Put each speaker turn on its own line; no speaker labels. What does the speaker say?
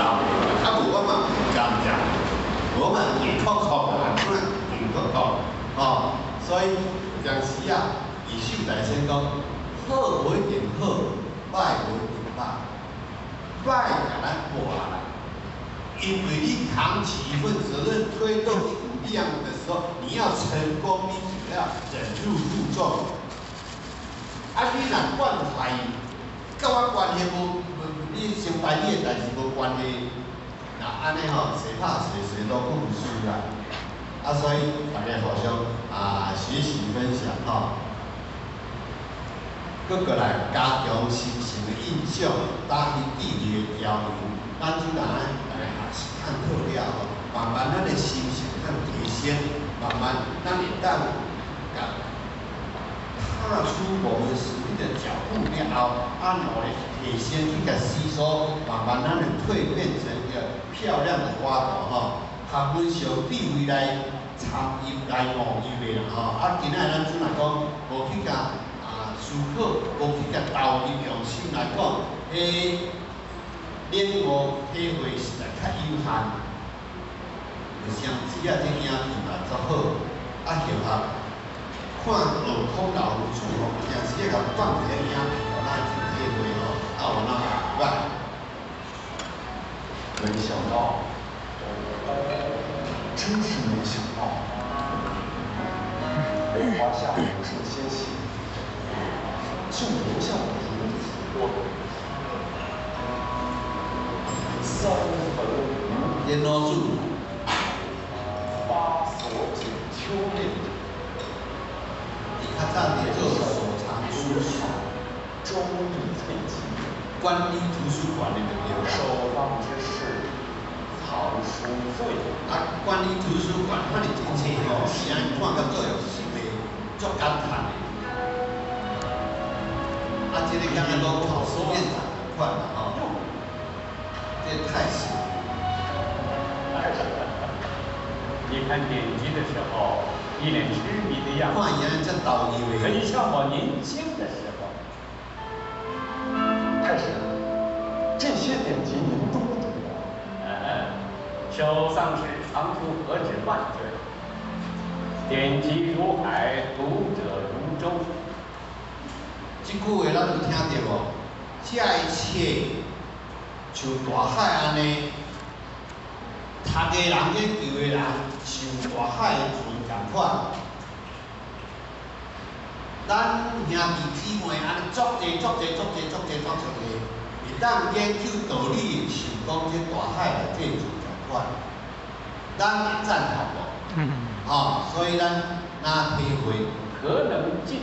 道，啊我嘛讲讲，我们硬靠靠嘛，硬靠靠，哦，所以有时啊，以秀才先讲，好为定好，歹为定歹，歹甲咱破啦，因为你扛起一份责任，推动一股力量的时候，你要成功，你只要忍辱负重，啊，你若惯坏，甲我关系无。你先排你的代志无关系，那安尼吼，谁怕谁，谁都不输啦。啊，所以大家互相啊学习分享吼，各个来加强心情的印象，打起地理的交流。咱就讲咧，大家学习看透了，慢慢咱的心情看提升，慢慢咱会当。出我们实力的脚步了，按努力提升去个吸收，慢慢咱能蜕变成一个漂亮的花朵哈。含分上对未来参与来务预备啦哈。啊，今仔咱只若讲无去甲啊思考，无去甲投入用心来讲，诶，领悟体会实在较有限。就像只要这影片嘛做好，啊后学。看耳孔老如处哦，平时也甲放电影，我那真体会哦，啊我那喂，
没想到，真是没想到，北华夏不胜先贤，就留下了如此多人。三分
电脑主，
八所九秋令。
他上面就所藏书书，
忠义萃集，
官立图书馆里面有。
守望之事，曹书最。
啊，官立图书馆，那里真济哦，是安看个做有是袂足感叹的。啊，这个刚刚讲考书院长快嘛吼，这太细。
你看点击的时候。一脸痴迷的样子，很像我年轻的时候。
些典籍您都读过？
嗯，手上是藏书何止万卷，典籍如海，读者如舟。
这句话咱有听到无？这一切像大海安尼，读的人跟读的人像大海的船。同款，咱兄弟姊妹安尼足济足济足济足济足济，会当研究道理，想讲这大海内底就同款，咱会赞同无？嗯。哦，所以咱那体会
可能进。